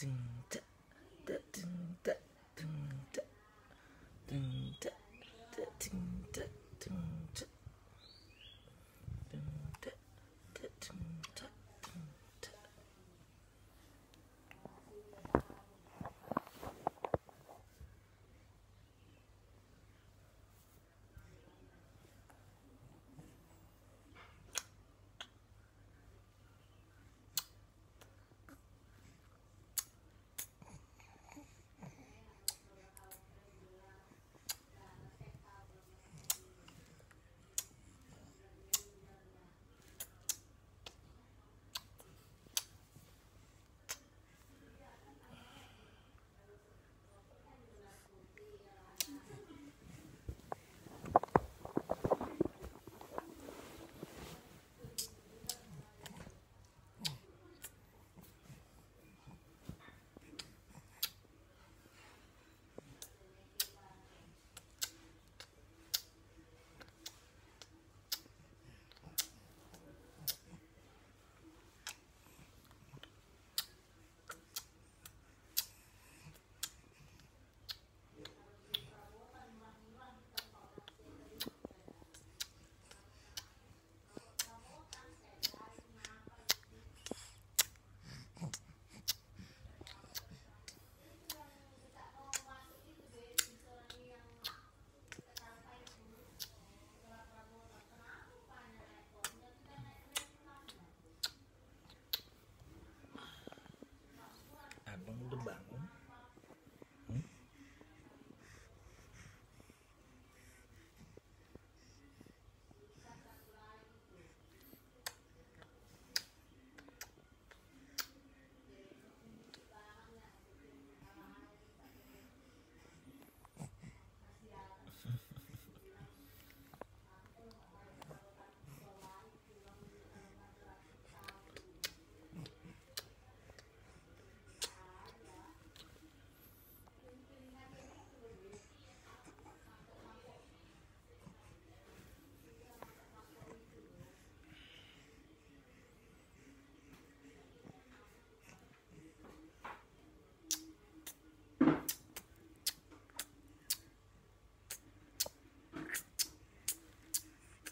Ding.